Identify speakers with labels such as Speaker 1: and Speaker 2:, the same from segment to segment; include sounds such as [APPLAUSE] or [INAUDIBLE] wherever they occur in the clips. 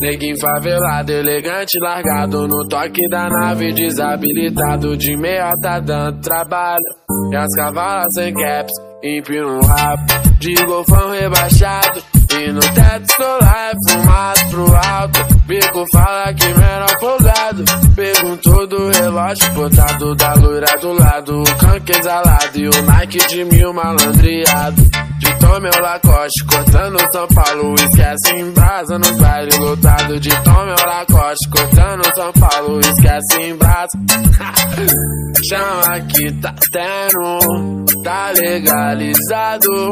Speaker 1: Neguinho favelado, elegante, largado no toque da nave, desabilitado de meia tá dando trabalho. E as cavalas sem caps, empino um rabo, de golfão rebaixado. E no teto solar é fumado pro alto. Bico fala que menor folgado. Perguntou do relógio botado da loira do lado. O canque exalado e o Nike de mil malandreado. De tome o Lacoste, cortando São Paulo. Esquece em brasa nos bailes lotado. De tome o Lacoste, cortando São Paulo. Esquece em brasa. [LAUGHS] Chama que tá tendo, tá legalizado.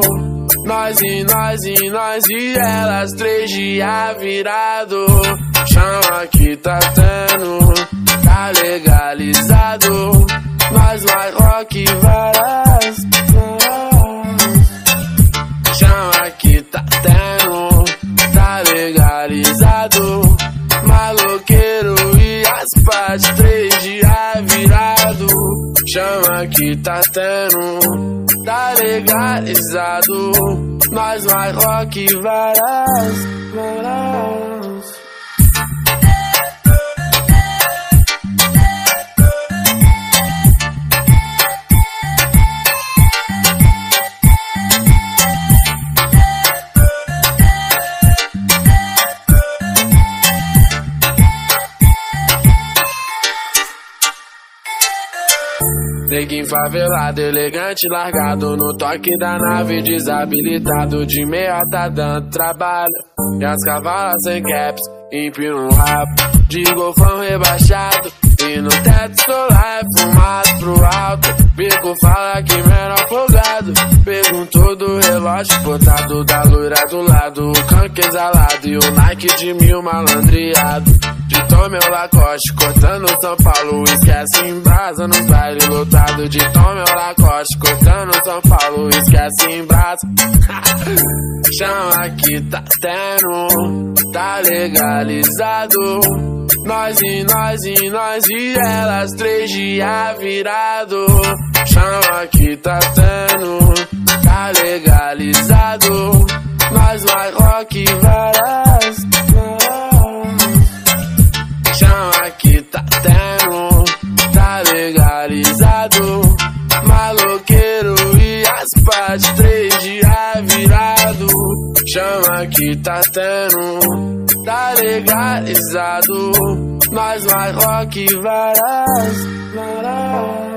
Speaker 1: Nós e nós e nós e elas, três dias virado. Chama que tá tendo, Maloqueiro e as partes, três dias virado. Chama que tá tendo, tá legalizado. Nós vai rock várias, várias. Neguinho favelado, elegante, largado no toque da nave, desabilitado de meia tá dando trabalho. E as cavalas sem caps, empino um rabo, de golfão rebaixado. E no teto solar é fumado pro alto. Bico fala que menor folgado. Perguntou do relógio botado da loira do lado. O canque exalado e o Nike de mil malandreado. De tome o Lacoste, cortando São Paulo. Esquece em brasa nos bailes lotado. De tome o Lacoste, cortando São Paulo. Esquece em brasa. [LAUGHS] Chama que tá tendo, tá legalizado. Nós e nós e nós e elas, três dias virado. Chama que tá tendo, tá legalizado. Nós vai rock. Chama que tá tendo tá legalizado. Mas vai rock varas, varas.